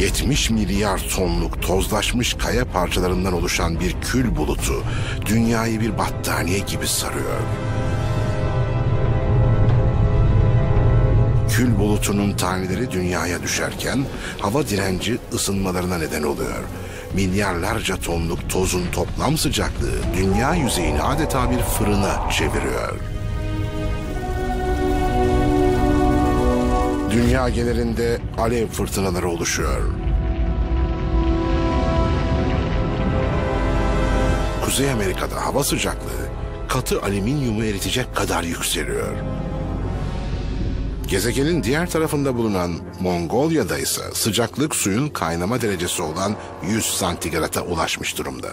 70 milyar tonluk tozlaşmış kaya parçalarından oluşan bir kül bulutu dünyayı bir battaniye gibi sarıyor. Kül bulutunun taneleri dünyaya düşerken hava direnci ısınmalarına neden oluyor. Milyarlarca tonluk tozun toplam sıcaklığı dünya yüzeyini adeta bir fırına çeviriyor. Dünya genelinde alev fırtınaları oluşuyor. Kuzey Amerika'da hava sıcaklığı katı alüminyumu eritecek kadar yükseliyor. Gezegenin diğer tarafında bulunan Mongolya'da ise sıcaklık suyun kaynama derecesi olan 100 santigrata ulaşmış durumda.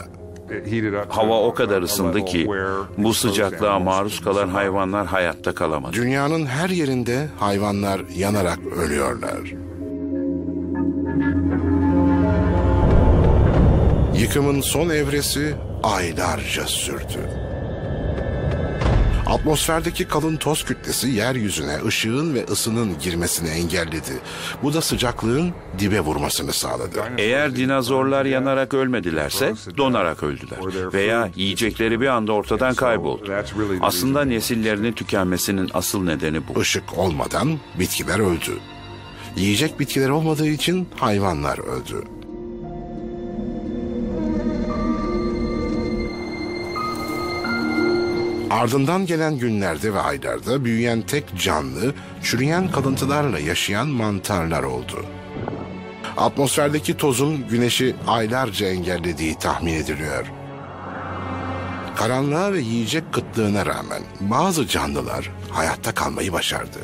Hava o kadar ısındı ki bu sıcaklığa maruz kalan hayvanlar hayatta kalamadı. Dünyanın her yerinde hayvanlar yanarak ölüyorlar. Yıkımın son evresi aylarca sürdü. Atmosferdeki kalın toz kütlesi yeryüzüne ışığın ve ısının girmesini engelledi. Bu da sıcaklığın dibe vurmasını sağladı. Eğer dinozorlar yanarak ölmedilerse donarak öldüler veya yiyecekleri bir anda ortadan kayboldu. Aslında nesillerinin tükenmesinin asıl nedeni bu. Işık olmadan bitkiler öldü. Yiyecek bitkiler olmadığı için hayvanlar öldü. Ardından gelen günlerde ve aylarda büyüyen tek canlı, çürüyen kalıntılarla yaşayan mantarlar oldu. Atmosferdeki tozun güneşi aylarca engellediği tahmin ediliyor. Karanlığa ve yiyecek kıtlığına rağmen bazı canlılar hayatta kalmayı başardı.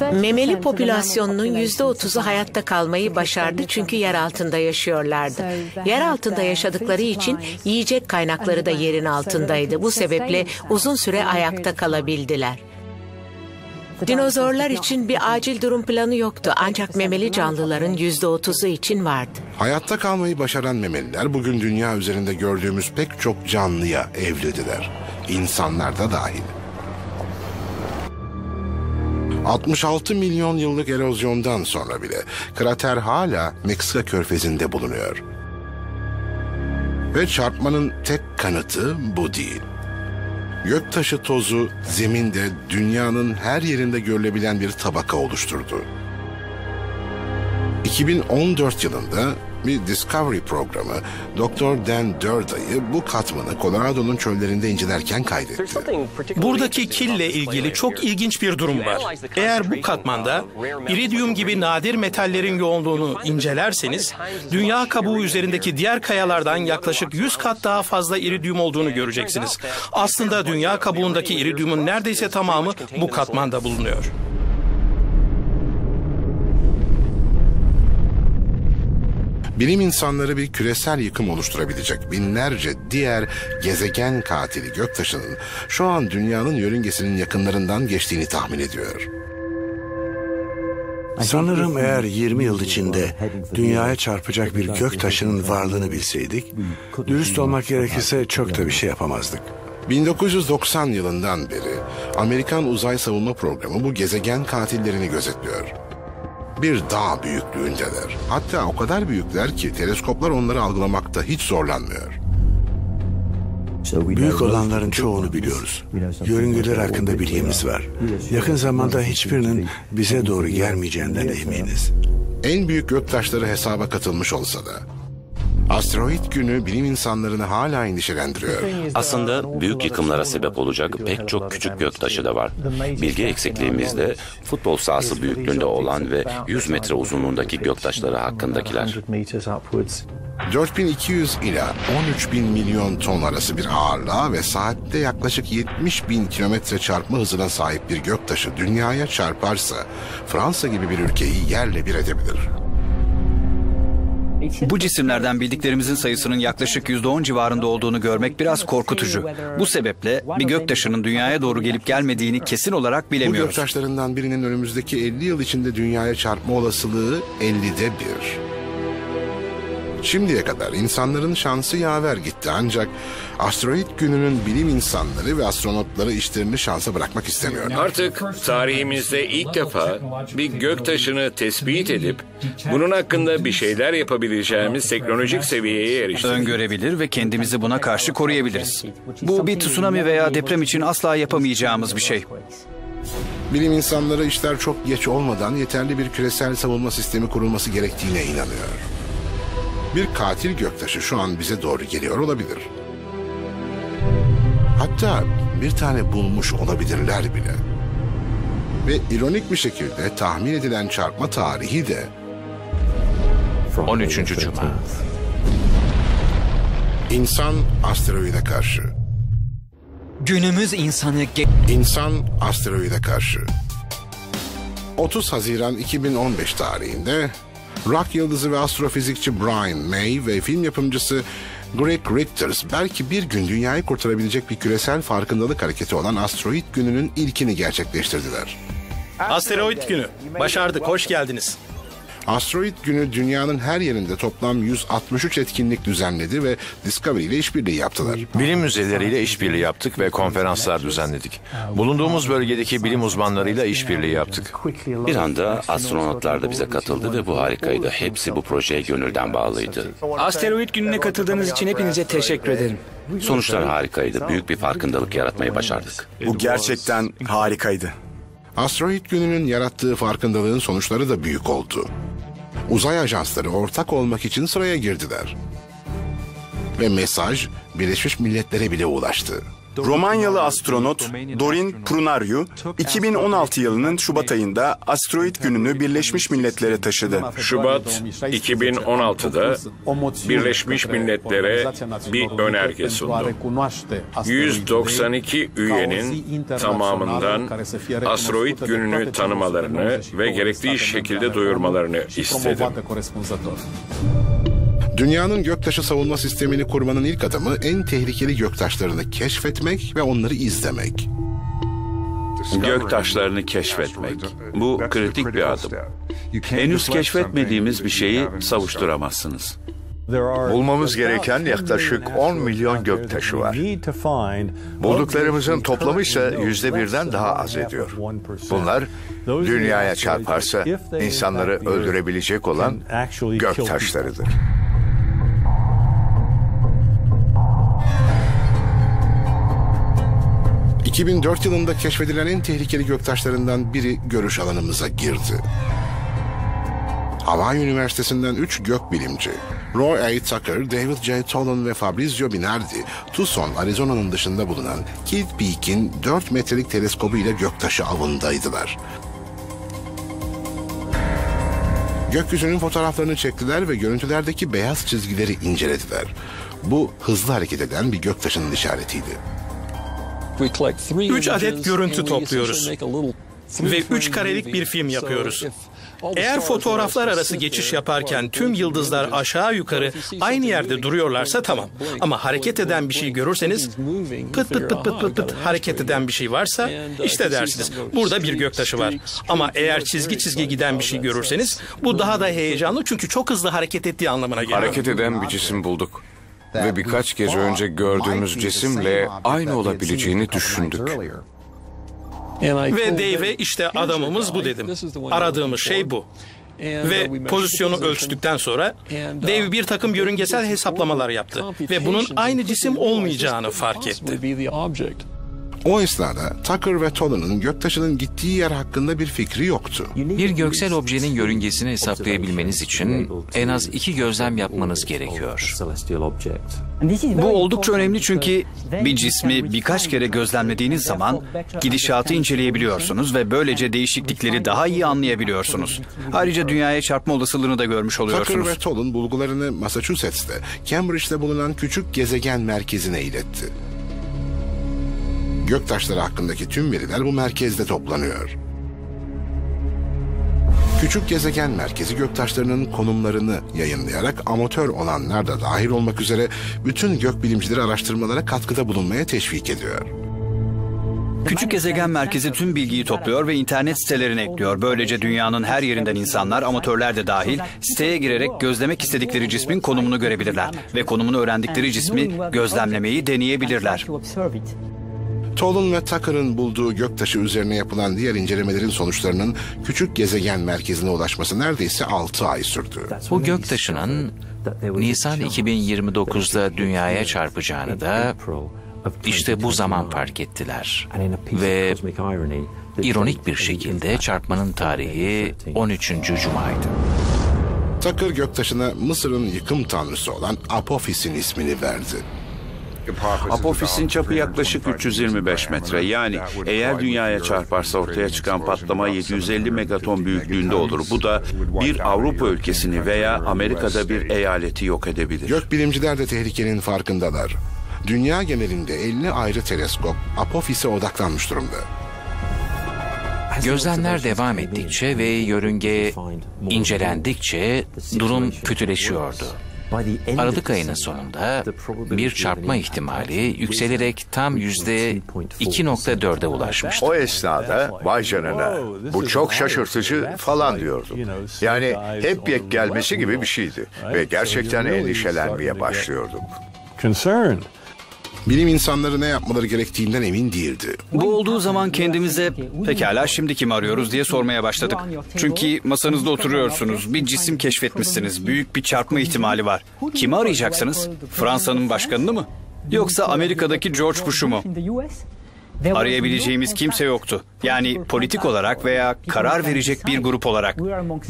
Memeli popülasyonunun yüzde otuzu hayatta kalmayı başardı çünkü yer altında yaşıyorlardı. Yer altında yaşadıkları için yiyecek kaynakları da yerin altındaydı. Bu sebeple uzun süre ayakta kalabildiler. Dinozorlar için bir acil durum planı yoktu ancak memeli canlıların yüzde otuzu için vardı. Hayatta kalmayı başaran memeliler bugün dünya üzerinde gördüğümüz pek çok canlıya evlediler. İnsanlar da dahil. 66 milyon yıllık erozyondan sonra bile krater hala Meksika körfezinde bulunuyor. Ve çarpmanın tek kanıtı bu değil. Göktaşı tozu zeminde dünyanın her yerinde görülebilen bir tabaka oluşturdu. 2014 yılında bir Discovery programı Dr. Dan Durday'ı bu katmanı Colorado'nun çöllerinde incelerken kaydetti. Buradaki kille ilgili çok ilginç bir durum var. Eğer bu katmanda iridyum gibi nadir metallerin yoğunluğunu incelerseniz, dünya kabuğu üzerindeki diğer kayalardan yaklaşık 100 kat daha fazla iridyum olduğunu göreceksiniz. Aslında dünya kabuğundaki iridyumun neredeyse tamamı bu katmanda bulunuyor. Bilim insanları bir küresel yıkım oluşturabilecek binlerce diğer gezegen katili göktaşının şu an dünyanın yörüngesinin yakınlarından geçtiğini tahmin ediyor. Sanırım eğer 20 yıl içinde dünyaya çarpacak bir gök taşının varlığını bilseydik, dürüst olmak gerekirse çok da bir şey yapamazdık. 1990 yılından beri Amerikan Uzay Savunma Programı bu gezegen katillerini gözetliyor. Bir dağ büyüklüğündeler. Hatta o kadar büyükler ki teleskoplar onları algılamakta hiç zorlanmıyor. Büyük olanların çoğunu biliyoruz. Yörüngeler hakkında bilgimiz var. Yakın zamanda hiçbirinin bize doğru gelmeyeceğinden eminiz. En büyük göktaşları hesaba katılmış olsa da asteroid günü bilim insanlarını hala endişelendiriyor. Aslında büyük yıkımlara sebep olacak pek çok küçük göktaşı da var. Bilgi eksikliğimizde futbol sahası büyüklüğünde olan ve 100 metre uzunluğundaki göktaşları hakkındakiler. 4200 ila 13 bin milyon ton arası bir ağırlığa ve saatte yaklaşık 70 bin kilometre çarpma hızına sahip bir göktaşı dünyaya çarparsa Fransa gibi bir ülkeyi yerle bir edebilir. Bu cisimlerden bildiklerimizin sayısının yaklaşık %10 civarında olduğunu görmek biraz korkutucu. Bu sebeple bir göktaşının dünyaya doğru gelip gelmediğini kesin olarak Bu bilemiyoruz. göktaşlarından birinin önümüzdeki 50 yıl içinde dünyaya çarpma olasılığı 50'de bir. Şimdiye kadar insanların şansı yaver gitti ancak asteroid gününün bilim insanları ve astronotları işlerini şansa bırakmak istemiyor. Artık tarihimizde ilk defa bir göktaşını tespit edip bunun hakkında bir şeyler yapabileceğimiz teknolojik seviyeye eriştik. Öngörebilir ve kendimizi buna karşı koruyabiliriz. Bu bir tsunami veya deprem için asla yapamayacağımız bir şey. Bilim insanları işler çok geç olmadan yeterli bir küresel savunma sistemi kurulması gerektiğine inanıyor. Bir katil göktaşı şu an bize doğru geliyor olabilir. Hatta bir tane bulmuş olabilirler bile. Ve ironik bir şekilde tahmin edilen çarpma tarihi de 13. Cuma. insan asteroide karşı. Günümüz insanı ge- İnsan asteroide karşı. 30 Haziran 2015 tarihinde rock yıldızı ve astrofizikçi Brian May ve film yapımcısı Greg Richters belki bir gün dünyayı kurtarabilecek bir küresel farkındalık hareketi olan asteroid gününün ilkini gerçekleştirdiler. Asteroid günü. Başardık, hoş geldiniz. Asteroid günü dünyanın her yerinde toplam 163 etkinlik düzenledi ve Discovery ile işbirliği yaptılar. Bilim müzeleriyle işbirliği yaptık ve konferanslar düzenledik. Bulunduğumuz bölgedeki bilim uzmanlarıyla işbirliği yaptık. Bir anda astronotlar da bize katıldı ve bu harikaydı. Hepsi bu projeye gönülden bağlıydı. Asteroid gününe katıldığınız için hepinize teşekkür ederim. Sonuçlar harikaydı. Büyük bir farkındalık yaratmayı başardık. Bu gerçekten harikaydı. Asteroid gününün yarattığı farkındalığın sonuçları da büyük oldu. Uzay ajansları ortak olmak için sıraya girdiler. Ve mesaj Birleşmiş Milletler'e bile ulaştı. Romanyalı astronot Dorin Prunariu 2016 yılının Şubat ayında asteroid gününü Birleşmiş Milletler'e taşıdı. Şubat 2016'da Birleşmiş Milletler'e bir önerge sundu. 192 üyenin tamamından asteroid gününü tanımalarını ve gerektiği şekilde duyurmalarını istedim. Dünyanın göktaşı savunma sistemini kurmanın ilk adımı en tehlikeli göktaşlarını keşfetmek ve onları izlemek. Gök taşlarını keşfetmek. Bu kritik bir adım. Henüz keşfetmediğimiz bir şeyi savuşturamazsınız. Bulmamız gereken yaklaşık 10 milyon göktaşı var. Bulduklarımızın toplamı ise yüzde birden daha az ediyor. Bunlar dünyaya çarparsa insanları öldürebilecek olan gök ...2004 yılında keşfedilen en tehlikeli göktaşlarından biri görüş alanımıza girdi. Hawaii Üniversitesi'nden 3 gökbilimci, Roy A. Tucker, David J. Tolan ve Fabrizio Binardi, Tucson, Arizona'nın dışında bulunan Kidd Peak'in 4 metrelik teleskobu ile göktaşı avındaydılar. Gökyüzünün fotoğraflarını çektiler ve görüntülerdeki beyaz çizgileri incelediler. Bu hızlı hareket eden bir göktaşının işaretiydi. 3 adet görüntü topluyoruz ve 3 karelik bir film yapıyoruz. Eğer fotoğraflar arası geçiş yaparken tüm yıldızlar aşağı yukarı aynı yerde duruyorlarsa tamam. Ama hareket eden bir şey görürseniz pıt pıt pıt pıt pıt pıt hareket eden bir şey varsa işte dersiniz burada bir göktaşı var. Ama eğer çizgi çizgi giden bir şey görürseniz bu daha da heyecanlı çünkü çok hızlı hareket ettiği anlamına geliyor. Hareket eden bir cisim bulduk. Ve birkaç gece önce gördüğümüz cisimle aynı olabileceğini düşündük. Ve Dave'e işte adamımız bu dedim. Aradığımız şey bu. Ve pozisyonu ölçtükten sonra Dave bir takım yörüngesel hesaplamalar yaptı ve bunun aynı cisim olmayacağını fark etti. O esnada Tucker ve Tolan'ın göktaşının gittiği yer hakkında bir fikri yoktu. Bir göksel objenin yörüngesini hesaplayabilmeniz için en az iki gözlem yapmanız gerekiyor. Bu oldukça önemli çünkü bir cismi birkaç kere gözlemlediğiniz zaman gidişatı inceleyebiliyorsunuz ve böylece değişiklikleri daha iyi anlayabiliyorsunuz. Ayrıca dünyaya çarpma olasılığını da görmüş Tucker oluyorsunuz. ve Tolan bulgularını Massachusetts'te, Cambridge'de bulunan küçük gezegen merkezine iletti. Göktaşları hakkındaki tüm veriler bu merkezde toplanıyor. Küçük gezegen merkezi göktaşlarının konumlarını yayınlayarak amatör olanlar da dahil olmak üzere bütün gökbilimcileri araştırmalara katkıda bulunmaya teşvik ediyor. Küçük gezegen merkezi tüm bilgiyi topluyor ve internet sitelerine ekliyor. Böylece dünyanın her yerinden insanlar, amatörler de dahil siteye girerek gözlemek istedikleri cismin konumunu görebilirler ve konumunu öğrendikleri cismi gözlemlemeyi deneyebilirler. Tolan ve Tucker'ın bulduğu göktaşı üzerine yapılan diğer incelemelerin sonuçlarının küçük gezegen merkezine ulaşması neredeyse 6 ay sürdü. Bu göktaşının Nisan 2029'da dünyaya çarpacağını da işte bu zaman fark ettiler. Ve ironik bir şekilde çarpmanın tarihi 13. Cuma'ydı. Tucker göktaşına Mısır'ın yıkım tanrısı olan Apofis'in ismini verdi. Apofis'in çapı yaklaşık 325 metre. Yani eğer dünyaya çarparsa ortaya çıkan patlama 750 megaton büyüklüğünde olur. Bu da bir Avrupa ülkesini veya Amerika'da bir eyaleti yok edebilir. Gökbilimciler de tehlikenin farkındalar. Dünya genelinde 50 ayrı teleskop Apofis'e odaklanmış durumda. Gözlemler devam ettikçe ve yörünge incelendikçe durum kötüleşiyordu. Aralık ayının sonunda bir çarpma ihtimali yükselerek tam yüzde 2.4'e ulaşmıştı. O esnada vay canına bu çok şaşırtıcı falan diyordum. Yani hep yek gelmesi gibi bir şeydi ve gerçekten endişelenmeye başlıyorduk. Bilim insanları ne yapmaları gerektiğinden emin değildi. Bu olduğu zaman kendimize pekala şimdi kimi arıyoruz diye sormaya başladık. Çünkü masanızda oturuyorsunuz, bir cisim keşfetmişsiniz, büyük bir çarpma ihtimali var. Kimi arayacaksınız? Fransa'nın başkanını mı? Yoksa Amerika'daki George Bush'u mu? Arayabileceğimiz kimse yoktu. Yani politik olarak veya karar verecek bir grup olarak.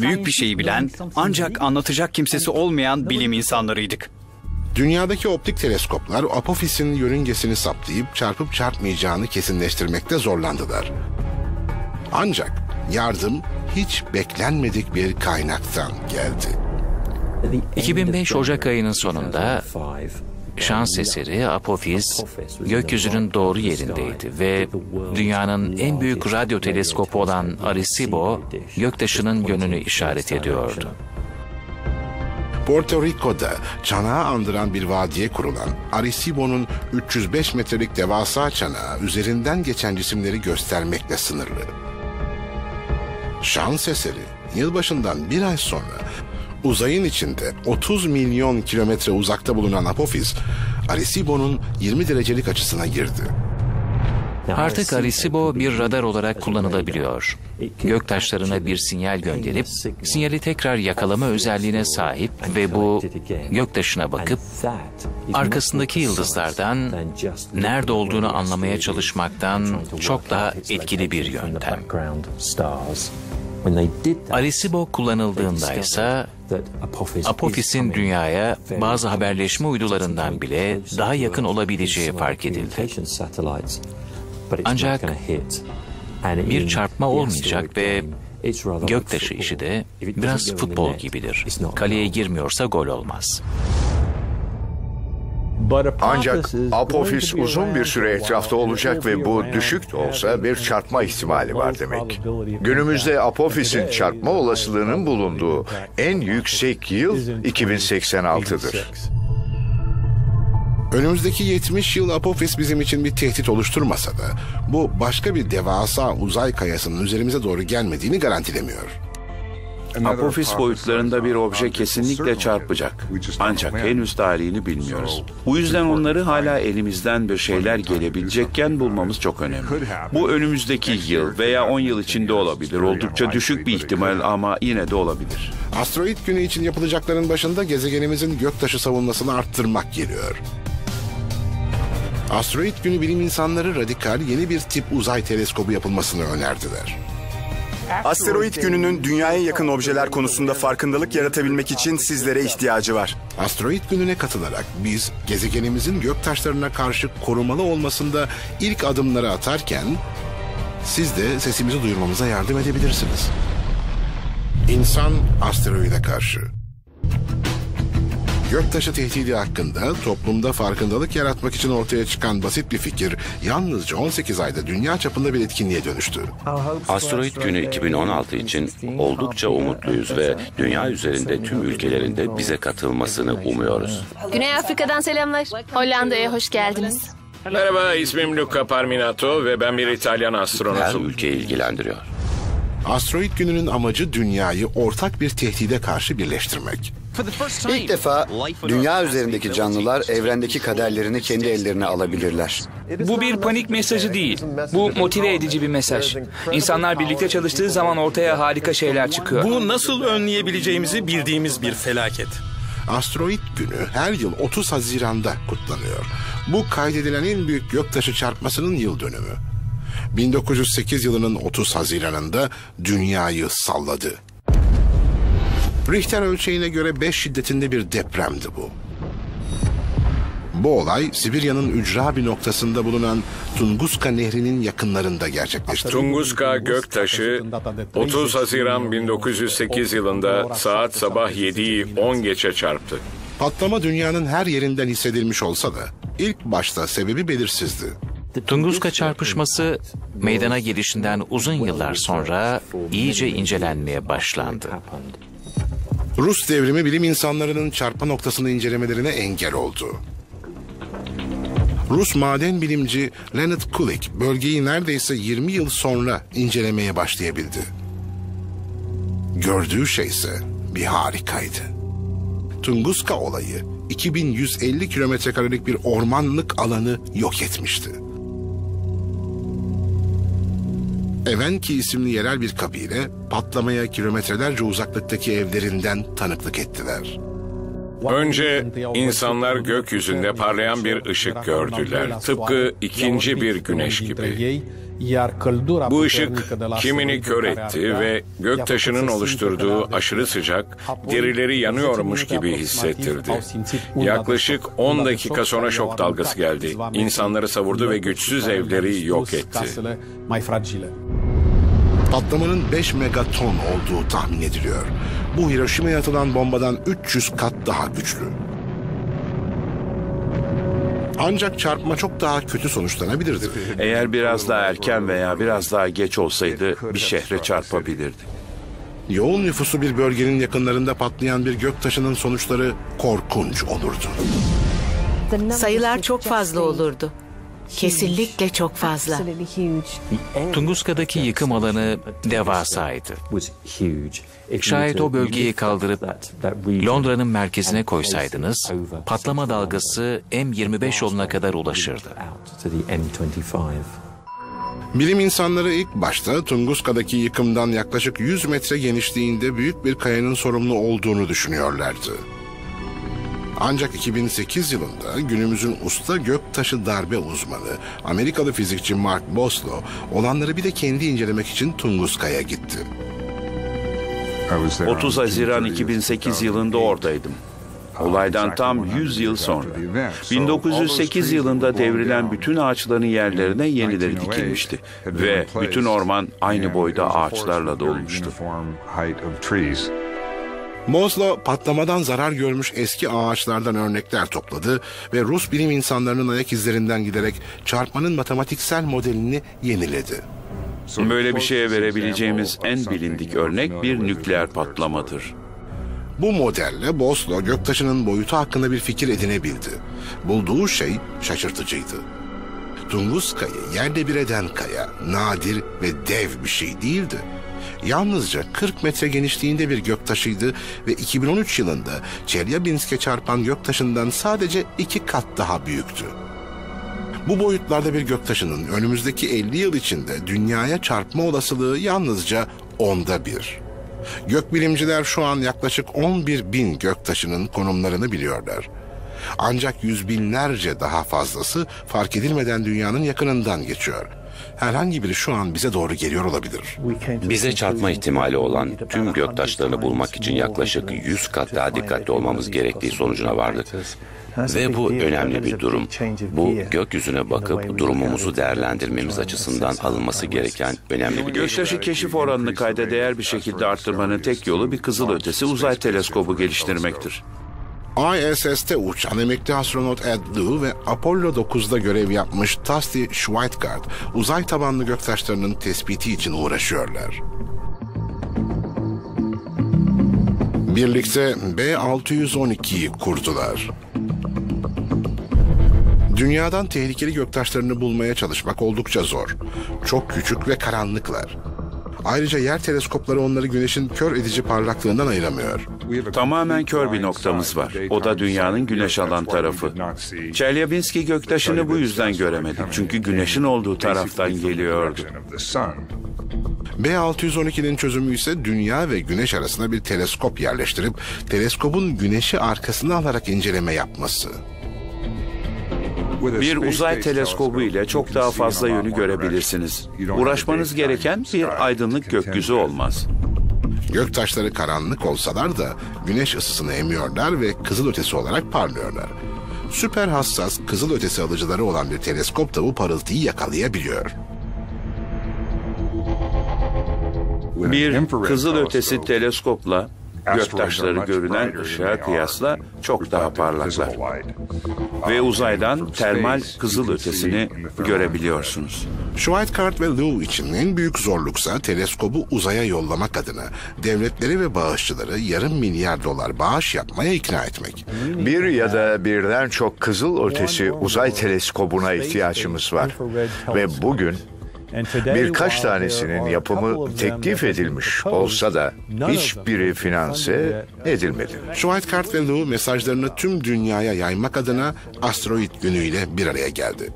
Büyük bir şeyi bilen ancak anlatacak kimsesi olmayan bilim insanlarıydık. Dünyadaki optik teleskoplar Apofis'in yörüngesini saptayıp çarpıp çarpmayacağını kesinleştirmekte zorlandılar. Ancak yardım hiç beklenmedik bir kaynaktan geldi. 2005 Ocak ayının sonunda şans eseri Apophis gökyüzünün doğru yerindeydi ve dünyanın en büyük radyo teleskopu olan Arecibo göktaşının yönünü işaret ediyordu. Porto Rico'da çanağı andıran bir vadiye kurulan Arecibo'nun 305 metrelik devasa çanağı üzerinden geçen cisimleri göstermekle sınırlı. Şans eseri yılbaşından bir ay sonra uzayın içinde 30 milyon kilometre uzakta bulunan Apophis, Arecibo'nun 20 derecelik açısına girdi. Artık Arecibo bir radar olarak kullanılabiliyor. Göktaşlarına bir sinyal gönderip sinyali tekrar yakalama özelliğine sahip ve bu göktaşına bakıp arkasındaki yıldızlardan nerede olduğunu anlamaya çalışmaktan çok daha etkili bir yöntem. Arecibo kullanıldığında ise Apophis'in dünyaya bazı haberleşme uydularından bile daha yakın olabileceği fark edildi. Ancak bir çarpma olmayacak ve göktaşı işi de biraz futbol gibidir. Kaleye girmiyorsa gol olmaz. Ancak Apophis uzun bir süre etrafta olacak ve bu düşük de olsa bir çarpma ihtimali var demek. Günümüzde Apophis'in çarpma olasılığının bulunduğu en yüksek yıl 2086'dır. Önümüzdeki 70 yıl Apophis bizim için bir tehdit oluşturmasa da bu başka bir devasa uzay kayasının üzerimize doğru gelmediğini garantilemiyor. Apophis boyutlarında bir obje kesinlikle çarpacak. Ancak henüz tarihini bilmiyoruz. Bu yüzden onları hala elimizden bir şeyler gelebilecekken bulmamız çok önemli. Bu önümüzdeki yıl veya 10 yıl içinde olabilir. Oldukça düşük bir ihtimal ama yine de olabilir. Asteroid günü için yapılacakların başında gezegenimizin göktaşı savunmasını arttırmak geliyor. Asteroid günü bilim insanları radikal yeni bir tip uzay teleskobu yapılmasını önerdiler. Asteroid gününün dünyaya yakın objeler konusunda farkındalık yaratabilmek için sizlere ihtiyacı var. Asteroid gününe katılarak biz gezegenimizin göktaşlarına karşı korumalı olmasında ilk adımları atarken siz de sesimizi duyurmamıza yardım edebilirsiniz. İnsan asteroide karşı. Göktaşı tehdidi hakkında toplumda farkındalık yaratmak için ortaya çıkan basit bir fikir yalnızca 18 ayda dünya çapında bir etkinliğe dönüştü. Asteroid günü 2016 için oldukça umutluyuz ve dünya üzerinde tüm ülkelerinde bize katılmasını umuyoruz. Güney Afrika'dan selamlar. Hollanda'ya hoş geldiniz. Merhaba, ismim Luca Parminato ve ben bir İtalyan Her astronotum. ülke ilgilendiriyor. Asteroid gününün amacı dünyayı ortak bir tehdide karşı birleştirmek. İlk defa dünya üzerindeki canlılar evrendeki kaderlerini kendi ellerine alabilirler. Bu bir panik mesajı değil. Bu motive edici bir mesaj. İnsanlar birlikte çalıştığı zaman ortaya harika şeyler çıkıyor. Bu nasıl önleyebileceğimizi bildiğimiz bir felaket. Asteroid günü her yıl 30 Haziran'da kutlanıyor. Bu kaydedilen en büyük göktaşı çarpmasının yıl dönümü. 1908 yılının 30 Haziran'ında dünyayı salladı. Richter ölçeğine göre 5 şiddetinde bir depremdi bu. Bu olay Sibirya'nın ücra bir noktasında bulunan Tunguska Nehri'nin yakınlarında gerçekleşti. Tunguska göktaşı 30 Haziran 1908 yılında saat sabah 7'yi 10 geçe çarptı. Patlama dünyanın her yerinden hissedilmiş olsa da ilk başta sebebi belirsizdi. Tunguska çarpışması meydana gelişinden uzun yıllar sonra iyice incelenmeye başlandı. Rus devrimi bilim insanlarının çarpma noktasını incelemelerine engel oldu. Rus maden bilimci Leonid Kulik bölgeyi neredeyse 20 yıl sonra incelemeye başlayabildi. Gördüğü şey ise bir harikaydı. Tunguska olayı 2150 kilometre karelik bir ormanlık alanı yok etmişti. Evenki isimli yerel bir kabile patlamaya kilometrelerce uzaklıktaki evlerinden tanıklık ettiler. Önce insanlar gökyüzünde parlayan bir ışık gördüler. Tıpkı ikinci bir güneş gibi. Bu ışık kimini kör etti ve göktaşının oluşturduğu aşırı sıcak derileri yanıyormuş gibi hissettirdi. Yaklaşık 10 dakika sonra şok dalgası geldi. İnsanları savurdu ve güçsüz evleri yok etti. Patlamanın 5 megaton olduğu tahmin ediliyor. Bu Hiroşima'ya atılan bombadan 300 kat daha güçlü. Ancak çarpma çok daha kötü sonuçlanabilirdi. Eğer biraz daha erken veya biraz daha geç olsaydı bir şehre çarpabilirdi. Yoğun nüfusu bir bölgenin yakınlarında patlayan bir göktaşının sonuçları korkunç olurdu. Sayılar çok fazla olurdu. Kesinlikle çok fazla. Tunguska'daki yıkım alanı devasaydı. Şayet o bölgeyi kaldırıp Londra'nın merkezine koysaydınız, patlama dalgası M25 yoluna kadar ulaşırdı. Bilim insanları ilk başta Tunguska'daki yıkımdan yaklaşık 100 metre genişliğinde büyük bir kayanın sorumlu olduğunu düşünüyorlardı. Ancak 2008 yılında günümüzün usta göktaşı darbe uzmanı Amerikalı fizikçi Mark Boslow olanları bir de kendi incelemek için Tunguska'ya gitti. 30 Haziran 2008 yılında oradaydım. Olaydan tam 100 yıl sonra. 1908 yılında devrilen bütün ağaçların yerlerine yenileri dikilmişti. Ve bütün orman aynı boyda ağaçlarla dolmuştu. Boslow patlamadan zarar görmüş eski ağaçlardan örnekler topladı ve Rus bilim insanlarının ayak izlerinden giderek çarpmanın matematiksel modelini yeniledi. Böyle bir şeye verebileceğimiz en bilindik örnek bir nükleer patlamadır. Bu modelle Boslo göktaşının boyutu hakkında bir fikir edinebildi. Bulduğu şey şaşırtıcıydı. Tunguska'yı yerde bir eden kaya, nadir ve dev bir şey değildi. Yalnızca 40 metre genişliğinde bir göktaşıydı ve 2013 yılında Çelyabinsk'e çarpan göktaşından sadece iki kat daha büyüktü. Bu boyutlarda bir göktaşının önümüzdeki 50 yıl içinde dünyaya çarpma olasılığı yalnızca onda bir. Gökbilimciler şu an yaklaşık 11 bin göktaşının konumlarını biliyorlar. Ancak yüz binlerce daha fazlası fark edilmeden dünyanın yakınından geçiyor. Herhangi biri şu an bize doğru geliyor olabilir. Bize çarpma ihtimali olan tüm göktaşlarını bulmak için yaklaşık 100 kat daha dikkatli olmamız gerektiği sonucuna vardık. Ve bu önemli bir durum. Bu gökyüzüne bakıp durumumuzu değerlendirmemiz açısından alınması gereken önemli bir Göktaşı keşif oranını kayda değer bir şekilde arttırmanın tek yolu bir kızılötesi uzay teleskobu geliştirmektir. ISS'te uçan emekli astronot Ed Lu ve Apollo 9'da görev yapmış Dusty Schweikart uzay tabanlı göktaşlarının tespiti için uğraşıyorlar. Birlikte B612'yi kurdular. Dünyadan tehlikeli göktaşlarını bulmaya çalışmak oldukça zor. Çok küçük ve karanlıklar. Ayrıca yer teleskopları onları güneşin kör edici parlaklığından ayıramıyor. Tamamen kör bir noktamız var. O da dünyanın güneş alan tarafı. Çelyabinski göktaşını bu yüzden göremedik. Çünkü güneşin olduğu taraftan geliyordu. B612'nin çözümü ise dünya ve güneş arasında bir teleskop yerleştirip teleskopun güneşi arkasına alarak inceleme yapması. Bir uzay teleskobu ile çok daha fazla yönü görebilirsiniz. Uğraşmanız gereken bir aydınlık gökyüzü olmaz. Göktaşları karanlık olsalar da güneş ısısını emiyorlar ve kızıl ötesi olarak parlıyorlar. Süper hassas kızıl ötesi alıcıları olan bir teleskop da bu parıltıyı yakalayabiliyor. Bir kızıl ötesi teleskopla göktaşları görünen ışığa kıyasla çok daha parlaklar. Ve uzaydan termal kızıl ötesini görebiliyorsunuz. Schweikart ve Liu için en büyük zorluksa teleskobu uzaya yollamak adına devletleri ve bağışçıları yarım milyar dolar bağış yapmaya ikna etmek. Bir ya da birden çok kızıl ötesi uzay teleskobuna ihtiyacımız var. Ve bugün Birkaç tanesinin yapımı teklif edilmiş olsa da hiçbiri finanse edilmedi. Schweikart ve Liu mesajlarını tüm dünyaya yaymak adına asteroid günüyle bir araya geldi.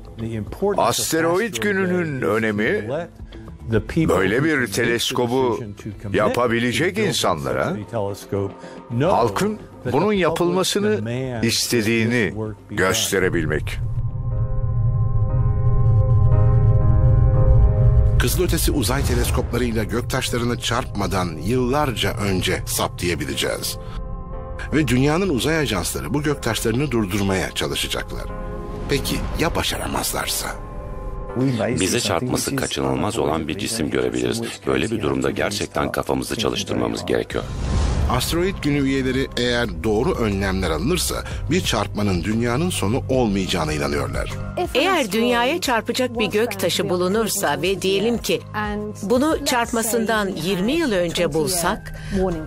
Asteroid gününün önemi böyle bir teleskobu yapabilecek insanlara halkın bunun yapılmasını istediğini gösterebilmek. Kızılötesi uzay teleskoplarıyla göktaşlarını çarpmadan yıllarca önce saptayabileceğiz. Ve dünyanın uzay ajansları bu göktaşlarını durdurmaya çalışacaklar. Peki ya başaramazlarsa? Bize çarpması kaçınılmaz olan bir cisim görebiliriz. Böyle bir durumda gerçekten kafamızı çalıştırmamız gerekiyor. Asteroid günü üyeleri eğer doğru önlemler alınırsa bir çarpmanın dünyanın sonu olmayacağına inanıyorlar. Eğer dünyaya çarpacak bir gök taşı bulunursa ve diyelim ki bunu çarpmasından 20 yıl önce bulsak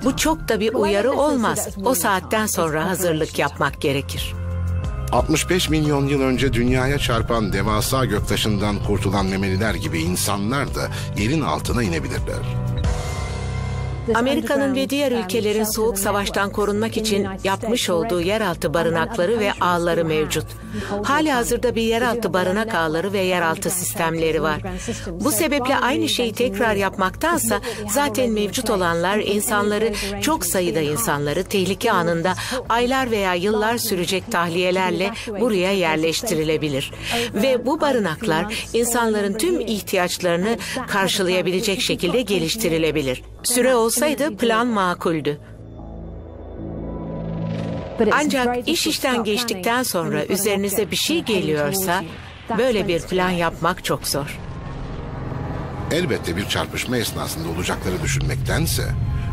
bu çok da bir uyarı olmaz. O saatten sonra hazırlık yapmak gerekir. 65 milyon yıl önce dünyaya çarpan devasa göktaşından kurtulan memeliler gibi insanlar da yerin altına inebilirler. Amerika'nın ve diğer ülkelerin soğuk savaştan korunmak için yapmış olduğu yeraltı barınakları ve ağları mevcut. Hali hazırda bir yeraltı barınak ağları ve yeraltı sistemleri var. Bu sebeple aynı şeyi tekrar yapmaktansa zaten mevcut olanlar insanları çok sayıda insanları tehlike anında aylar veya yıllar sürecek tahliyelerle buraya yerleştirilebilir. Ve bu barınaklar insanların tüm ihtiyaçlarını karşılayabilecek şekilde geliştirilebilir. Süre olsaydı plan makuldü. Ancak iş işten geçtikten sonra üzerinize bir şey geliyorsa böyle bir plan yapmak çok zor. Elbette bir çarpışma esnasında olacakları düşünmektense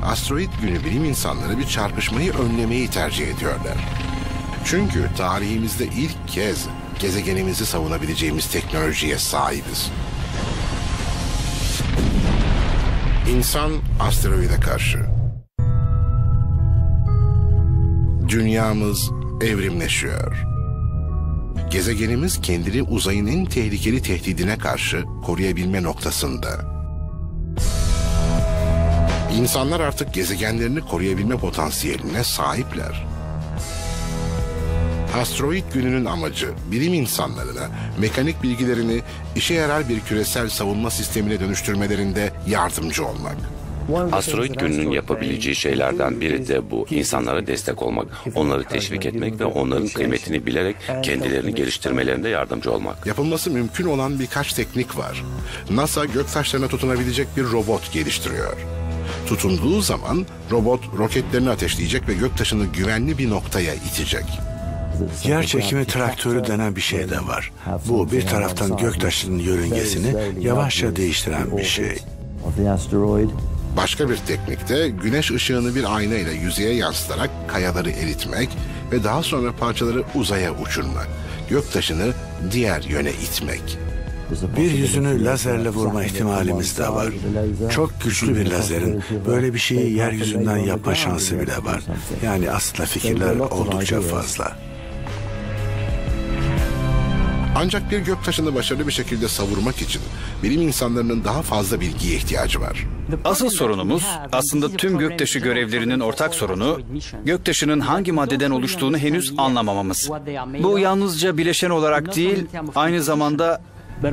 asteroid günü bilim insanları bir çarpışmayı önlemeyi tercih ediyorlar. Çünkü tarihimizde ilk kez gezegenimizi savunabileceğimiz teknolojiye sahibiz. İnsan asteroide karşı. Dünyamız evrimleşiyor. Gezegenimiz kendini uzayın en tehlikeli tehdidine karşı koruyabilme noktasında. İnsanlar artık gezegenlerini koruyabilme potansiyeline sahipler. Asteroid gününün amacı bilim insanlarına mekanik bilgilerini işe yarar bir küresel savunma sistemine dönüştürmelerinde yardımcı olmak. Asteroid gününün yapabileceği şeylerden biri de bu. İnsanlara destek olmak, onları teşvik etmek ve onların kıymetini bilerek kendilerini geliştirmelerinde yardımcı olmak. Yapılması mümkün olan birkaç teknik var. NASA göktaşlarına tutunabilecek bir robot geliştiriyor. Tutunduğu zaman robot roketlerini ateşleyecek ve göktaşını güvenli bir noktaya itecek. Yer çekimi traktörü denen bir şey de var. Bu bir taraftan göktaşının yörüngesini yavaşça değiştiren bir şey. Başka bir teknikte güneş ışığını bir ayna ile yüzeye yansıtarak kayaları eritmek ve daha sonra parçaları uzaya uçurmak. Göktaşını diğer yöne itmek. Bir yüzünü lazerle vurma ihtimalimiz de var. Çok güçlü bir lazerin böyle bir şeyi yeryüzünden yapma şansı bile var. Yani aslında fikirler oldukça fazla. Ancak bir göktaşını başarılı bir şekilde savurmak için bilim insanlarının daha fazla bilgiye ihtiyacı var. Asıl sorunumuz aslında tüm göktaşı görevlerinin ortak sorunu göktaşının hangi maddeden oluştuğunu henüz anlamamamız. Bu yalnızca bileşen olarak değil aynı zamanda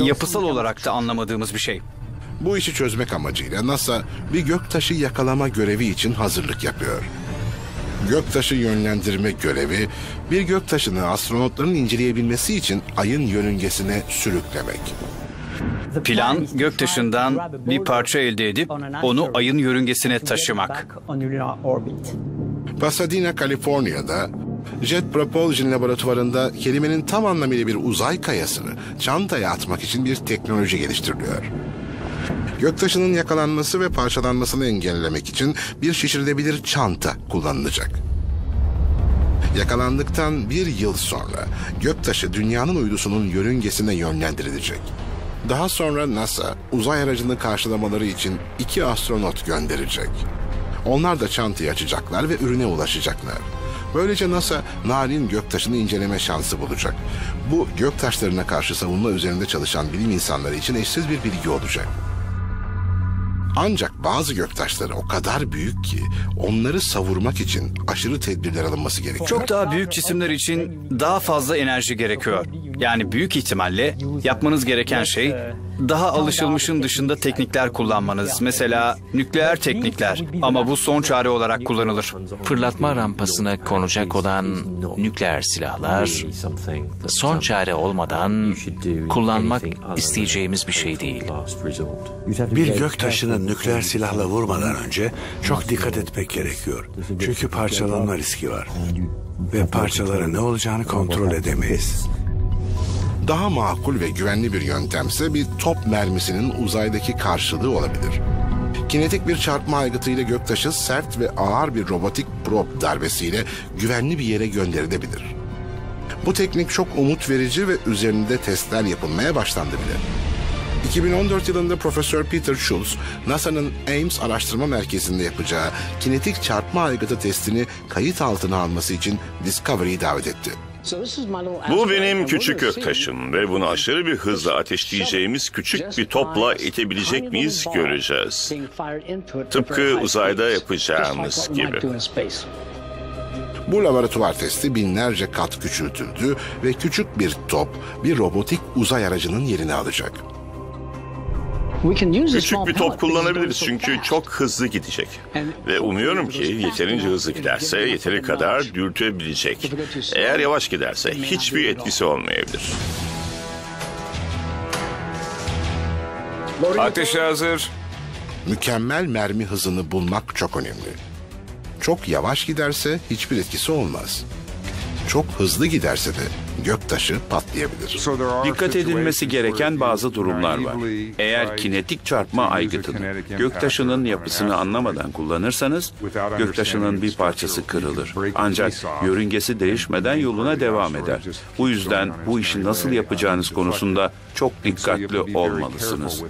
yapısal olarak da anlamadığımız bir şey. Bu işi çözmek amacıyla NASA bir göktaşı yakalama görevi için hazırlık yapıyor. Göktaşı yönlendirme görevi bir göktaşını astronotların inceleyebilmesi için ayın yörüngesine sürüklemek. Plan göktaşından bir parça elde edip onu ayın yörüngesine taşımak. Pasadena, Kaliforniya'da Jet Propulsion laboratuvarında kelimenin tam anlamıyla bir uzay kayasını çantaya atmak için bir teknoloji geliştiriliyor. Göktaşının yakalanması ve parçalanmasını engellemek için bir şişirilebilir çanta kullanılacak. Yakalandıktan bir yıl sonra göktaşı dünyanın uydusunun yörüngesine yönlendirilecek. Daha sonra NASA uzay aracını karşılamaları için iki astronot gönderecek. Onlar da çantayı açacaklar ve ürüne ulaşacaklar. Böylece NASA narin göktaşını inceleme şansı bulacak. Bu göktaşlarına karşı savunma üzerinde çalışan bilim insanları için eşsiz bir bilgi olacak. Ancak bazı göktaşları o kadar büyük ki onları savurmak için aşırı tedbirler alınması gerekiyor. Çok daha büyük cisimler için daha fazla enerji gerekiyor. Yani büyük ihtimalle yapmanız gereken şey daha alışılmışın dışında teknikler kullanmanız. Mesela nükleer teknikler ama bu son çare olarak kullanılır. Fırlatma rampasına konacak olan nükleer silahlar son çare olmadan kullanmak isteyeceğimiz bir şey değil. Bir göktaşını nükleer silahla vurmadan önce çok dikkat etmek gerekiyor. Çünkü parçalanma riski var. Ve parçalara ne olacağını kontrol edemeyiz. Daha makul ve güvenli bir yöntemse bir top mermisinin uzaydaki karşılığı olabilir. Kinetik bir çarpma aygıtıyla göktaşı sert ve ağır bir robotik prop darbesiyle güvenli bir yere gönderilebilir. Bu teknik çok umut verici ve üzerinde testler yapılmaya başlandı bile. 2014 yılında Profesör Peter Schultz, NASA'nın Ames Araştırma Merkezi'nde yapacağı kinetik çarpma aygıtı testini kayıt altına alması için Discovery'i davet etti. Bu benim küçük göktaşım ve bunu aşırı bir hızla ateşleyeceğimiz küçük bir topla itebilecek miyiz göreceğiz. Tıpkı uzayda yapacağımız gibi. Bu laboratuvar testi binlerce kat küçültüldü ve küçük bir top bir robotik uzay aracının yerini alacak. Küçük bir top kullanabiliriz çünkü çok hızlı gidecek. Ve umuyorum ki yeterince hızlı giderse yeteri kadar dürtebilecek. Eğer yavaş giderse hiçbir etkisi olmayabilir. Ateşe hazır. Mükemmel mermi hızını bulmak çok önemli. Çok yavaş giderse hiçbir etkisi olmaz. Çok hızlı giderse de göktaşı patlayabilir. Dikkat edilmesi gereken bazı durumlar var. Eğer kinetik çarpma aygıtını göktaşının yapısını anlamadan kullanırsanız göktaşının bir parçası kırılır. Ancak yörüngesi değişmeden yoluna devam eder. Bu yüzden bu işi nasıl yapacağınız konusunda çok dikkatli olmalısınız.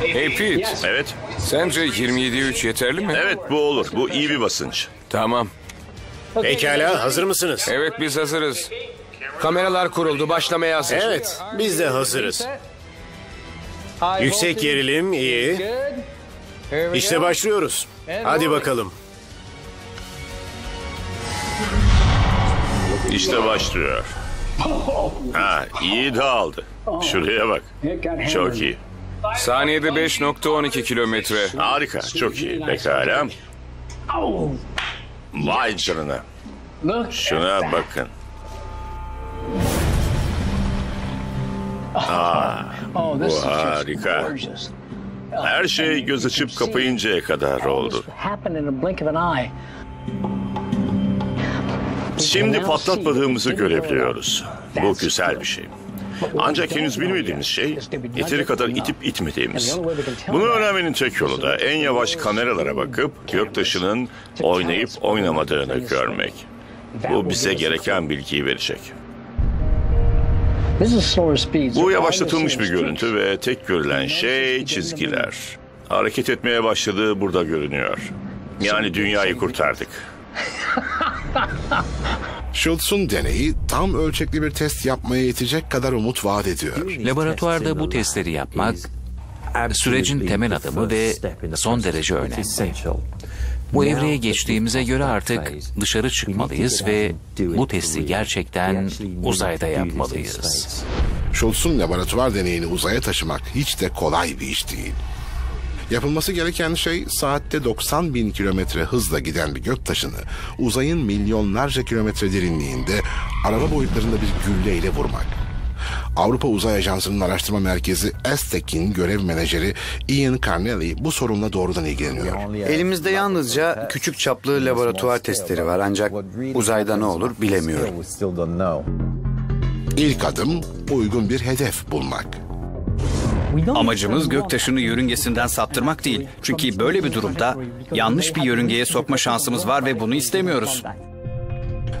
Hey Pete. Evet. Sence 27'ye 3 yeterli mi? Evet bu olur. Bu iyi bir basınç. Tamam. Pekala hazır mısınız? Evet biz hazırız. Kameralar kuruldu başlamaya hazır. Evet biz de hazırız. Yüksek gerilim iyi. İşte başlıyoruz. Hadi bakalım. İşte başlıyor. Ha, iyi dağıldı. Şuraya bak. Çok iyi. Saniyede 5.12 kilometre. Harika, çok iyi. Pekala. Vay canına. Şuna bakın. Aa, bu harika. Her şey göz açıp kapayıncaya kadar oldu. Şimdi patlatmadığımızı görebiliyoruz. Bu güzel bir şey. Ancak henüz bilmediğimiz şey yeteri kadar itip itmediğimiz. Bunu öğrenmenin tek yolu da en yavaş kameralara bakıp göktaşının oynayıp oynamadığını görmek. Bu bize gereken bilgiyi verecek. Bu yavaşlatılmış bir görüntü ve tek görülen şey çizgiler. Hareket etmeye başladığı burada görünüyor. Yani dünyayı kurtardık. Schultz'un deneyi tam ölçekli bir test yapmaya yetecek kadar umut vaat ediyor. Laboratuvarda bu testleri yapmak sürecin temel adımı ve son derece önemli. Bu evreye geçtiğimize göre artık dışarı çıkmalıyız ve bu testi gerçekten uzayda yapmalıyız. Schultz'un laboratuvar deneyini uzaya taşımak hiç de kolay bir iş değil. Yapılması gereken şey saatte 90 bin kilometre hızla giden bir göktaşını uzayın milyonlarca kilometre derinliğinde araba boyutlarında bir gülleyle vurmak. Avrupa Uzay Ajansı'nın araştırma merkezi ESTEC'in görev menajeri Ian Carnelli bu sorunla doğrudan ilgileniyor. Elimizde yalnızca küçük çaplı laboratuvar testleri var ancak uzayda ne olur bilemiyorum. İlk adım uygun bir hedef bulmak. Amacımız göktaşını yörüngesinden saptırmak değil. Çünkü böyle bir durumda yanlış bir yörüngeye sokma şansımız var ve bunu istemiyoruz.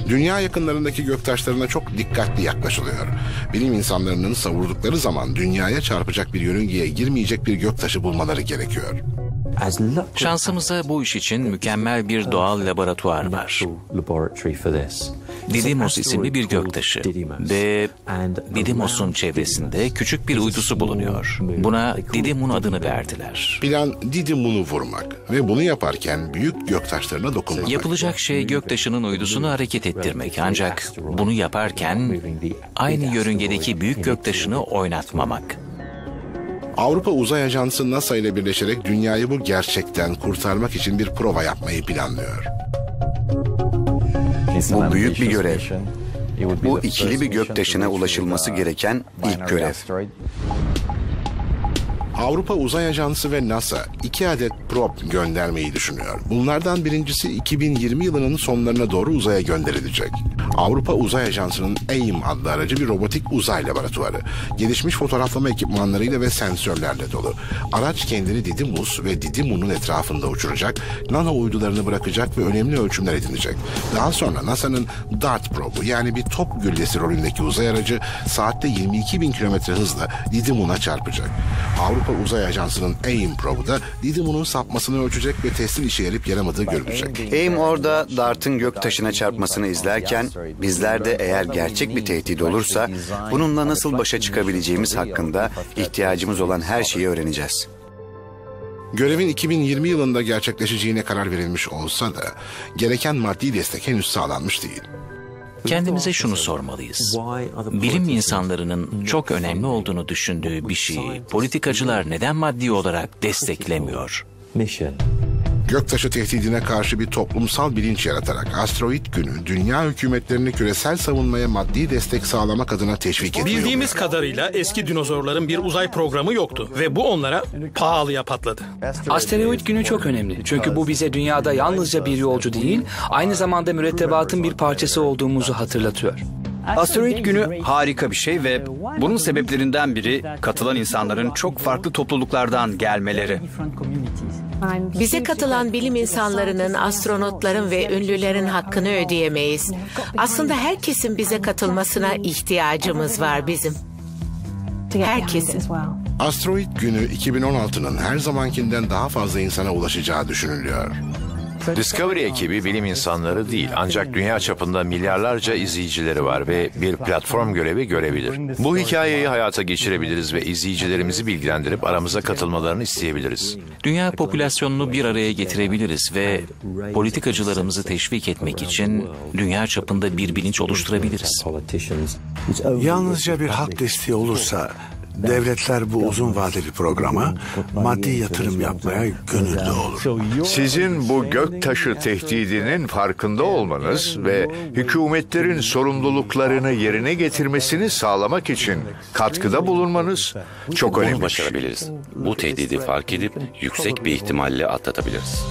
Dünya yakınlarındaki göktaşlarına çok dikkatli yaklaşılıyor. Bilim insanlarının savurdukları zaman dünyaya çarpacak bir yörüngeye girmeyecek bir göktaşı bulmaları gerekiyor. Şansımıza bu iş için mükemmel bir doğal laboratuvar var. Didymos isimli bir göktaşı ve Didymos'un çevresinde küçük bir uydusu bulunuyor. Buna Didymun adını verdiler. Plan Didymunu vurmak ve bunu yaparken büyük göktaşlarına dokunmak. Yapılacak şey göktaşının uydusunu hareket ettirmek ancak bunu yaparken aynı yörüngedeki büyük göktaşını oynatmamak. Avrupa Uzay Ajansı NASA ile birleşerek dünyayı bu gerçekten kurtarmak için bir prova yapmayı planlıyor. Bu büyük bir görev. Bu ikili bir göktaşına ulaşılması gereken ilk görev. Avrupa Uzay Ajansı ve NASA iki adet probe göndermeyi düşünüyor. Bunlardan birincisi 2020 yılının sonlarına doğru uzaya gönderilecek. Avrupa Uzay Ajansı'nın AIM adlı aracı bir robotik uzay laboratuvarı. Gelişmiş fotoğraflama ekipmanlarıyla ve sensörlerle dolu. Araç kendini Didymus ve Didymun'un etrafında uçuracak, nano uydularını bırakacak ve önemli ölçümler edinecek. Daha sonra NASA'nın DART probu yani bir top güllesi rolündeki uzay aracı saatte 22 bin kilometre hızla Didymun'a çarpacak. Avrupa Uzay Ajansı'nın AIM probu da Didymun'un sapmasını ölçecek ve testin işe yarayıp yaramadığı görülecek. AIM orada Dart'ın göktaşına çarpmasını izlerken bizler de eğer gerçek bir tehdit olursa bununla nasıl başa çıkabileceğimiz hakkında ihtiyacımız olan her şeyi öğreneceğiz. Görevin 2020 yılında gerçekleşeceğine karar verilmiş olsa da gereken maddi destek henüz sağlanmış değil. Kendimize şunu sormalıyız. Bilim insanlarının çok önemli olduğunu düşündüğü bir şeyi politikacılar neden maddi olarak desteklemiyor? Göktaşı tehdidine karşı bir toplumsal bilinç yaratarak asteroid günü dünya hükümetlerini küresel savunmaya maddi destek sağlamak adına teşvik ediyor. Bildiğimiz kadarıyla eski dinozorların bir uzay programı yoktu ve bu onlara pahalıya patladı. Asteroid günü çok önemli. Çünkü bu bize dünyada yalnızca bir yolcu değil, aynı zamanda mürettebatın bir parçası olduğumuzu hatırlatıyor. Asteroid günü harika bir şey ve bunun sebeplerinden biri katılan insanların çok farklı topluluklardan gelmeleri. Bize katılan bilim insanlarının, astronotların ve ünlülerin hakkını ödeyemeyiz. Aslında herkesin bize katılmasına ihtiyacımız var bizim. Herkesin. Asteroid günü 2016'nın her zamankinden daha fazla insana ulaşacağı düşünülüyor. Discovery ekibi bilim insanları değil ancak dünya çapında milyarlarca izleyicileri var ve bir platform görevi görebilir. Bu hikayeyi hayata geçirebiliriz ve izleyicilerimizi bilgilendirip aramıza katılmalarını isteyebiliriz. Dünya popülasyonunu bir araya getirebiliriz ve politikacılarımızı teşvik etmek için dünya çapında bir bilinç oluşturabiliriz. Yalnızca bir halk desteği olursa devletler bu uzun vadeli programa maddi yatırım yapmaya gönüllü olur. Sizin bu göktaşı tehdidinin farkında olmanız ve hükümetlerin sorumluluklarını yerine getirmesini sağlamak için katkıda bulunmanız çok Bunu önemli. başarabiliriz. Bu tehdidi fark edip yüksek bir ihtimalle atlatabiliriz.